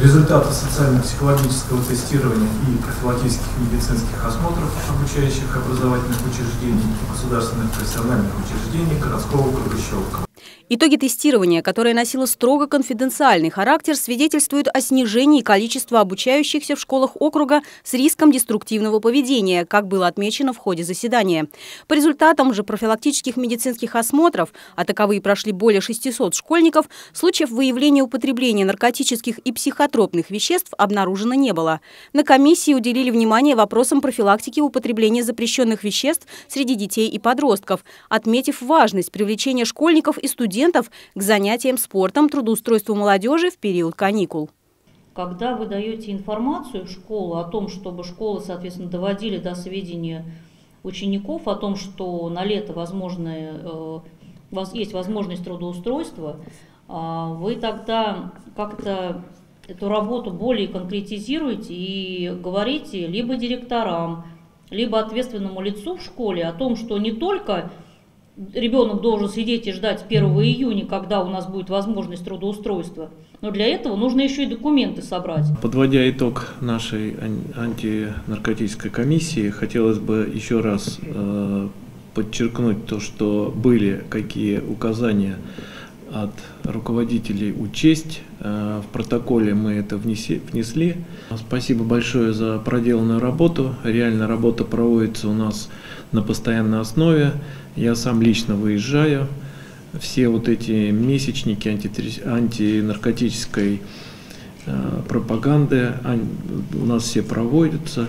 Результаты социально-психологического тестирования и профилактических медицинских осмотров обучающих образовательных учреждений, государственных профессиональных учреждений городского округа Щелково. Итоги тестирования, которое носило строго конфиденциальный характер, свидетельствуют о снижении количества обучающихся в школах округа с риском деструктивного поведения, как было отмечено в ходе заседания. По результатам же профилактических медицинских осмотров, а таковые прошли более 600 школьников, случаев выявления употребления наркотических и психотропных веществ обнаружено не было. На комиссии уделили внимание вопросам профилактики употребления запрещенных веществ среди детей и подростков, отметив важность привлечения школьников и студентов студентов к занятиям спортом, трудоустройству молодежи в период каникул. Когда вы даете информацию в школу о том, чтобы школы, соответственно, доводили до сведения учеников о том, что на лето возможно, у вас есть возможность трудоустройства, а, вы тогда как-то эту работу более конкретизируете и говорите либо директорам, либо ответственному лицу в школе о том, что не только ребенок должен сидеть и ждать 1 июня, когда у нас будет возможность трудоустройства. Но для этого нужно еще и документы собрать. Подводя итог нашей антинаркотической комиссии, хотелось бы еще раз э, подчеркнуть то, что были какие указания от руководителей учесть. Э, в протоколе мы это внесли. Спасибо большое за проделанную работу. Реально работа проводится у нас на постоянной основе. Я сам лично выезжаю. Все вот эти месячники антинаркотической э, пропаганды у нас все проводятся.